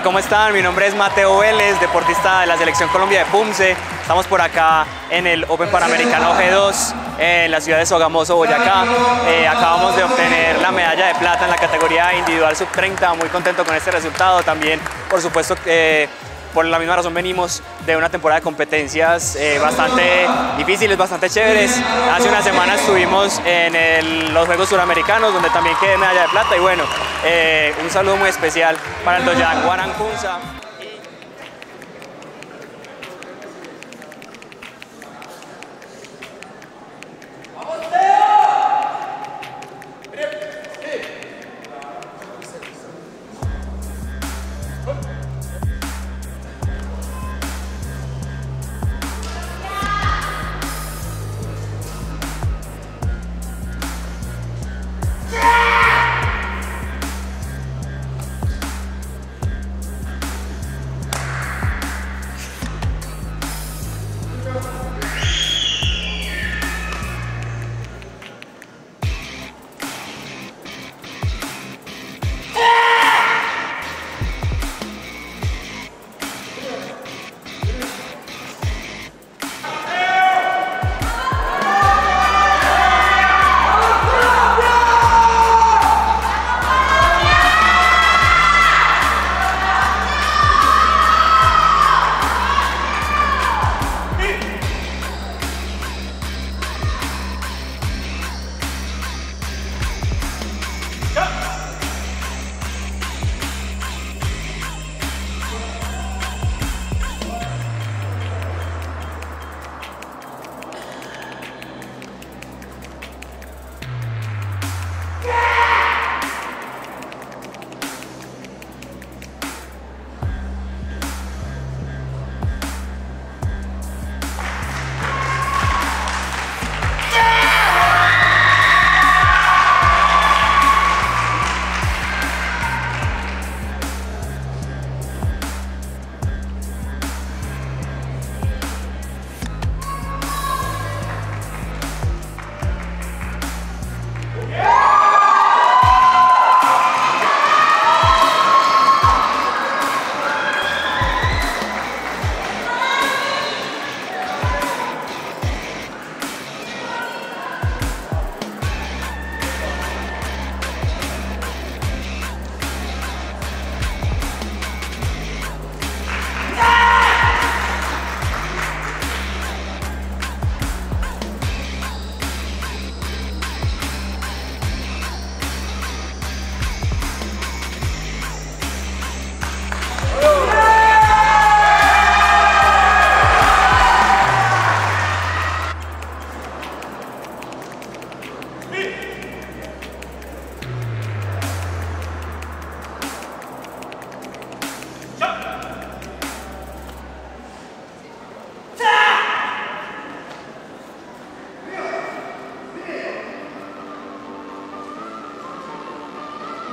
Hola, ¿cómo están? Mi nombre es Mateo Vélez, deportista de la Selección Colombia de Pumse. Estamos por acá en el Open Panamericano G2 en la ciudad de Sogamoso, Boyacá. Eh, acabamos de obtener la medalla de plata en la categoría individual sub-30. Muy contento con este resultado. También, por supuesto, eh, por la misma razón venimos de una temporada de competencias eh, bastante difíciles, bastante chéveres. Hace una semana estuvimos en los Juegos Suramericanos, donde también quedé medalla de plata. Y bueno, eh, un saludo muy especial para el Doyan Guarankunza.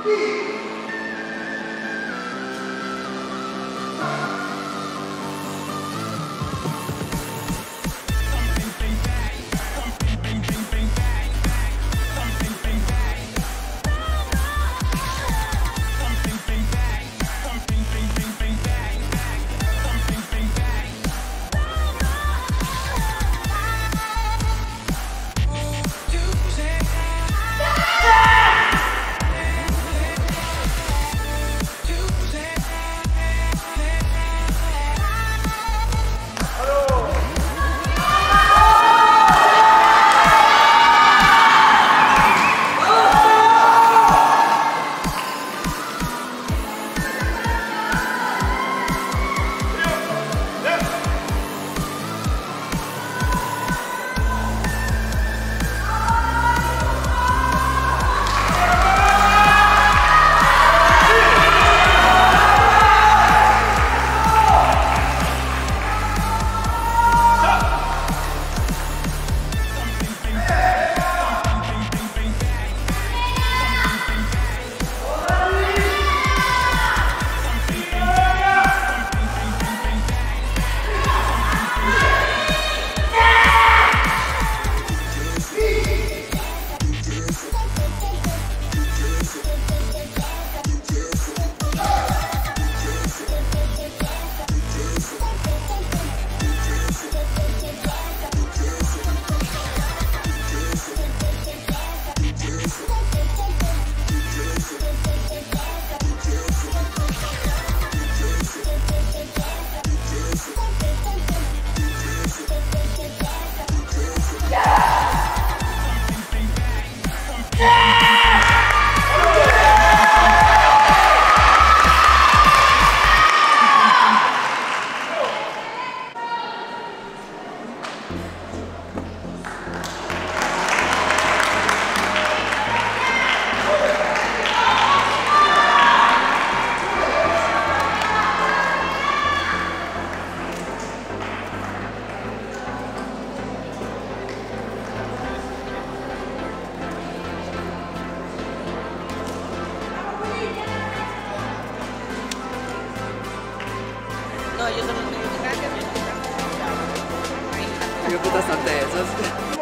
Peace. No, yo solo 横田さって。